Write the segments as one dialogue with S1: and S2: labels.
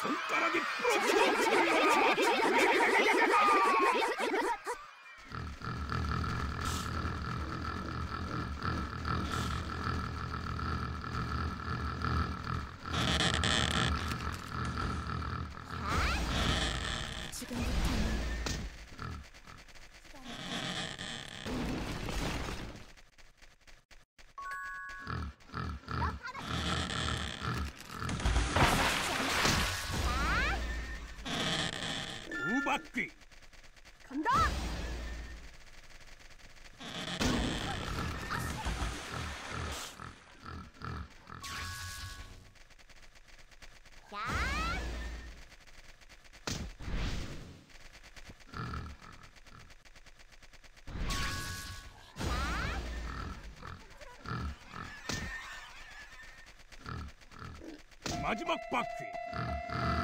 S1: 손가락이
S2: 지금부터는
S1: 두 바퀴
S2: 간다.
S1: 마지막 바퀴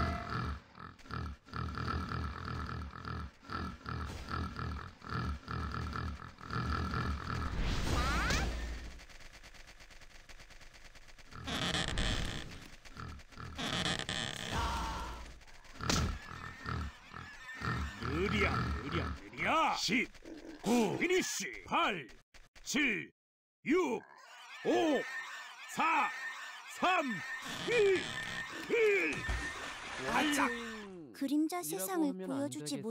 S1: 느리야 느리야 느리야 10 9 피니쉬 8 7 6 5 4 3 2 1
S3: 와짝.
S2: 그림자 세상을 보여주지 못.